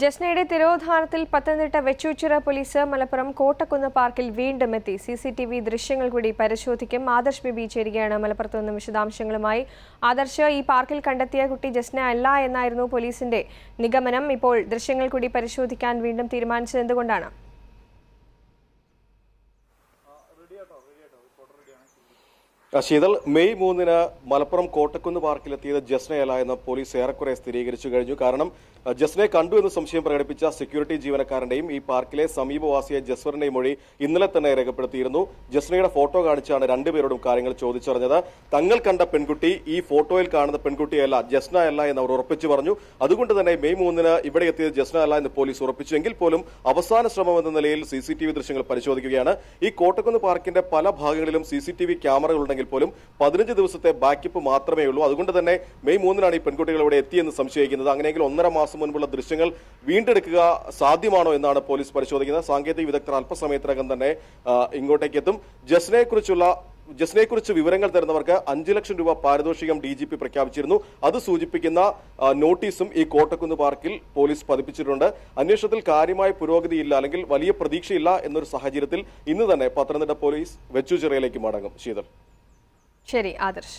ജസ്നയുടെ തിരോധാനത്തിൽ പത്തനംതിട്ട വെച്ചൂച്ചിറ പോലീസ് മലപ്പുറം കോട്ടക്കുന്ന് പാർക്കിൽ വീണ്ടും എത്തി. സി സി ടി വി ദൃശ്യങ്ങൾ കൂടി പരിശോധിക്കും. ആദർശ് ബിബി ചേരുകയാണ് മലപ്പുറത്ത് നിന്നും വിശദാംശങ്ങളുമായി. ആദർശ് ഈ പാർക്കിൽ കണ്ടെത്തിയ കുട്ടി ജസ്ന അല്ല എന്നായിരുന്നു പോലീസിന്റെ നിഗമനം. ഇപ്പോൾ ദൃശ്യങ്ങൾ കൂടി പരിശോധിക്കാൻ വീണ്ടും തീരുമാനിച്ചത് എന്തുകൊണ്ടാണ്? ശീതൾ മെയ് മൂന്നിന് മലപ്പുറം കോട്ടക്കുന്ന് പാർക്കിലെത്തിയത് ജസ്നയല്ല എന്ന് പോലീസ് ഏറെക്കുറെ സ്ഥിരീകരിച്ചു കഴിഞ്ഞു. കാരണം ജസ്നയെ കണ്ടു എന്ന് സംശയം പ്രകടിപ്പിച്ച സെക്യൂരിറ്റി ജീവനക്കാരന്റെയും ഈ പാർക്കിലെ സമീപവാസിയെ ജസ്വറിന്റെയും മൊഴി ഇന്നലെ തന്നെ രേഖപ്പെടുത്തിയിരുന്നു. ജസ്നയുടെ ഫോട്ടോ കാണിച്ചാണ് രണ്ടുപേരോടും കാര്യങ്ങൾ ചോദിച്ചറിഞ്ഞത്. തങ്ങൾ കണ്ട പെൺകുട്ടി ഈ ഫോട്ടോയിൽ കാണുന്ന പെൺകുട്ടിയല്ല ജസ്ന അല്ല എന്ന് അവർ ഉറപ്പിച്ചു പറഞ്ഞു. അതുകൊണ്ട് തന്നെ മെയ് മൂന്നിന് ഇവിടെ എത്തിയത് ജസ്ന അല്ല എന്ന് പോലീസ് ഉറപ്പിച്ചു എങ്കിൽ പോലും അവസാന ശ്രമം എന്ന നിലയിൽ സി ദൃശ്യങ്ങൾ പരിശോധിക്കുകയാണ്. ഈ കോട്ടക്കുന്ന് പാർക്കിന്റെ പല ഭാഗങ്ങളിലും സി സി ടി ഉണ്ടെങ്കിൽ പോലും പതിനഞ്ച് ദിവസത്തെ ബാക്കപ്പ് മാത്രമേ ഉള്ളൂ. അതുകൊണ്ട് തന്നെ മെയ് മൂന്നിനാണ് ഈ പെൺകുട്ടികൾ ഇവിടെ എത്തിയെന്ന് സംശയിക്കുന്നത്. അങ്ങനെയെങ്കിൽ ഒന്നര മാസം മുൻപുള്ള ദൃശ്യങ്ങൾ വീണ്ടെടുക്കുക സാധ്യമാണോ എന്നാണ് പോലീസ് പരിശോധിക്കുന്നത്. സാങ്കേതിക വിദഗ്ധർ അല്പസമയത്തിനകം തന്നെ ഇങ്ങോട്ടേക്ക് എത്തും ജസ്നയെ കുറിച്ചുള്ള ജസ്നെ കുറിച്ച് വിവരങ്ങൾ തരുന്നവർക്ക് അഞ്ചു ലക്ഷം രൂപ പാരിതോഷികം ഡി ജി പി പ്രഖ്യാപിച്ചിരുന്നു. അത് സൂചിപ്പിക്കുന്ന നോട്ടീസും ഈ കോട്ടക്കുന്ന് പാർക്കിൽ പോലീസ് പതിപ്പിച്ചിട്ടുണ്ട്. അന്വേഷണത്തിൽ കാര്യമായ പുരോഗതിയില്ല അല്ലെങ്കിൽ വലിയ പ്രതീക്ഷയില്ല എന്നൊരു സാഹചര്യത്തിൽ ഇന്ന് തന്നെ പത്തനംതിട്ട പോലീസ് വെച്ചുചിറയിലേക്ക് മടങ്ങും. ശീതൾ ശരി ആദർശ്